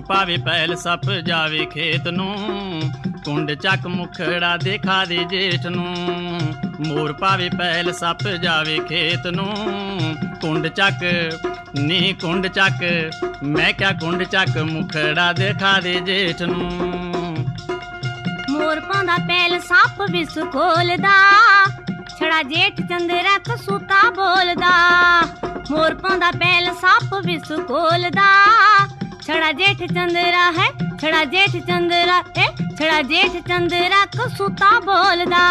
ਪਾਵੇ ਪਹਿਲ ਸੱਪ ਜਾਵੇ ਖੇਤ ਨੂੰ, ਕੁੰਡ ਚੱਕ ਮੁਖੜਾ ਦੇਖਾ ਦੇ ਜੇਠ ਨੂੰ। ਮੋਰ ਪਾਵੇ ਪਹਿਲ ਸੱਪ ਜਾਵੇ ਖੇਤ ਨੂੰ, ਕੁੰਡ ਚੱਕ, ਨੀ ਕੁੰਡ ਚੱਕ, ਮੈਂ ਕਿਆ ਕੁੰਡ ਚੱਕ ਮੁਖੜਾ ਦੇਖਾ ਦੇ ਜੇਠ ਨੂੰ। ਮੋਰ ਪਾਉਂਦਾ ਪੈਲ ਸੱਪ ਵਿਸ ਖੋਲਦਾ, ਛੜਾ ਜੇਠ ਚੰਦਰਾ ਕਸੂਤਾ ਬੋਲਦਾ। ਮੋਰ ਪਾਉਂਦਾ ਪੈਲ ਸੱਪ ਵਿਸ ਖੋਲਦਾ ਛੜਾ ਜੇਠ ਚੰਦਰਾ ਹੈ, ਛੜਾ ਜੇਠ ਚੰਦਰਾ ਹੈ, ਛੜਾ ਜੇਠ ਚੰਦਰਾ ਕਸੂਤਾ ਬੋਲਦਾ।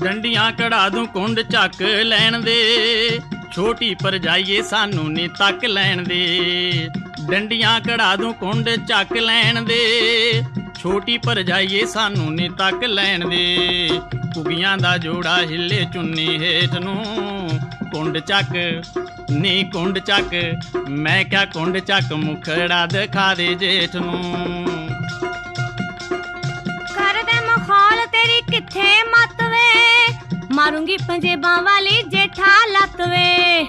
ਡੰਡੀਆਂ ਕਢਾ ਦੂੰ ਕੁੰਡ ਚੱਕ ਲੈਣ ਦੇ, ਛੋਟੀ ਪਰ ਜਾਈਏ ਸਾਨੂੰ ਨੀ ਤੱਕ ਲੈਣ ਦੇ। ਡੰਡੀਆਂ ਕਢਾ ਦੂੰ ਕੁੰਡ ਚੱਕ ਲੈਣ ਦੇ, ਛੋਟੀ ਪਰ ਸਾਨੂੰ ਨੀ ਤੱਕ ਲੈਣ ਦੇ। ਕੁਗੀਆਂ ਦਾ ਜੋੜਾ ਹਿੱਲੇ ਚੁੰਨੀ ਹੇਠ ਨੂੰ ਕੁੰਡ ਚੱਕ ਨੀ ਕੁੰਡ ਚੱਕ ਮੈਂ ਕਿਆ ਕੁੰਡ ਚੱਕ ਮੁਖੜਾ ਦਿਖਾ ਦੇ ਜੇਠ ਨੂੰ ਕਰਦੇ ਮਖੌਲ ਤੇਰੀ ਕਿੱਥੇ ਮੱਤ ਵੇ ਮਾਰੂੰਗੀ ਪੰਜੇਬਾਂ ਵਾਲੀ ਜੇਠਾ ਲੱਤ ਵੇ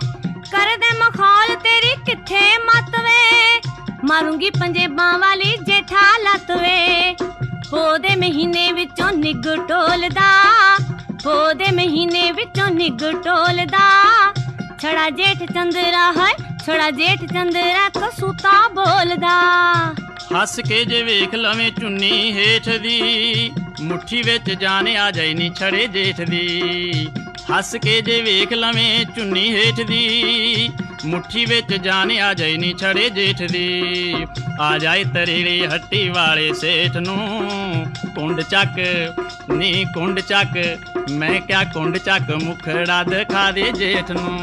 ਕਰਦੇ ਮਖੌਲ ਤੇਰੀ ਕਿੱਥੇ ਮੱਤ ਵੇ ਮਾਰੂੰਗੀ ਪੰਜੇਬਾਂ ਵਾਲੀ ਜੇਠਾ ਲੱਤ ਵੇ ਪੋਦੇ ਮਹੀਨੇ ਵਿੱਚੋਂ ਨਿੱਗ ਟੋਲਦਾ ਪੋਦੇ ਮਹੀਨੇ ਵਿੱਚੋਂ ਨਿੱਗ ਟੋਲਦਾ ਛੜਾ ਜੇਠ ਚੰਦਰਾ ਹੈ ਛੜਾ ਜੇਠ ਚੰਦਰਾ ਕਸੂਤਾ ਬੋਲਦਾ ਹੱਸ ਕੇ ਜੇ ਵੇਖ ਲਵੇਂ ਚੁੰਨੀ ਹੇਠ ਦੀ ਮੁੱਠੀ ਵਿੱਚ ਜਾਨ ਆ ਜਾਈ ਨੀ ਛੜੇ ਜੇਠ ਦੀ ਹੱਸ ਕੇ ਜੇ ਵੇਖ ਲਵੇਂ ਚੁੰਨੀ ਹੇਠ ਦੀ ਮੁੱਠੀ ਵਿੱਚ ਜਾਨ ਆ ਜਾਈ ਨੀ ਛੜੇ ਜੇਠ ਦੀ ਆ ਜਾਏ ਤਰੇੜੇ ਹੱਟੀ ਵਾਲੇ ਸੇਠ ਨੂੰ ਕੁੰਡ ਚੱਕ ਨੀ ਕੁੰਡ ਚੱਕ ਮੈਂ ਕਿਆ ਕੁੰਡ ਚੱਕ ਮੁਖੜਾ ਦਿਖਾ ਦੇ ਜੇਠ ਨੂੰ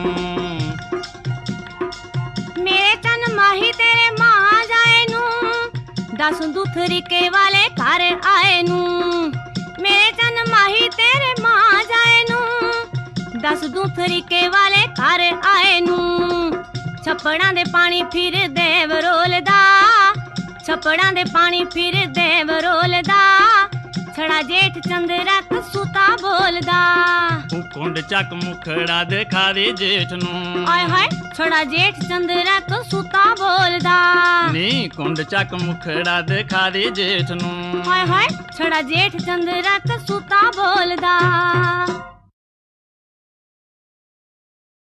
ਮੇਰੇ ਚੰਨ ਮਾਹੀ ਤੇਰੇ ਮਾਂ ਜਾਏ ਨੂੰ ਦਸ ਦੁਥਰੀਕੇ ਵਾਲੇ ਘਰ ਆਏ ਨੂੰ ਮੇਰੇ ਚੰਨ ਮਾਹੀ ਤੇਰੇ ਮਾਂ ਜਾਏ ਨੂੰ ਦਸ ਦੁਥਰੀਕੇ ਵਾਲੇ ਘਰ ਆਏ ਨੂੰ ਛੱਪੜਾਂ ਦੇ ਪਾਣੀ ਫਿਰ ਦੇਵ ਰੋਲਦਾ ਛੱਪੜਾਂ ਦੇ ਪਾਣੀ ਫਿਰ ਦੇਵ ਰੋਲਦਾ ਛੜਾ ਜੇਠ ਚੰਦਰਾ ਕਸੂਤਾ ਬੋਲਦਾ ਤੂੰ ਕੁੰਡ ਚੱਕ ਮੁਖੜਾ ਦਿਖਾ ਦੇ ਜੇਠ ਨੂੰ ਆਏ ਹਾਏ ਛੜਾ ਜੇਠ ਚੰਦਰਾ ਕਸੂਤਾ ਬੋਲਦਾ ਨੀ ਕੁੰਡ ਚੱਕ ਮੁਖੜਾ ਦਿਖਾ ਦੇ ਜੇਠ ਨੂੰ ਹਾਏ ਹਾਏ ਛੜਾ ਜੇਠ ਚੰਦਰਾ ਕਸੂਤਾ ਬੋਲਦਾ